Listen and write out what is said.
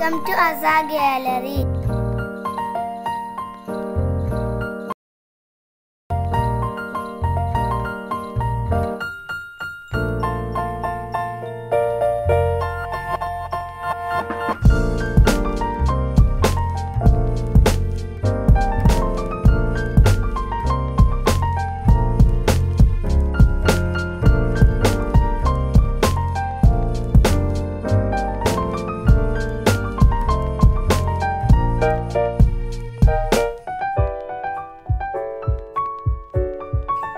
Welcome to Azar Gallery.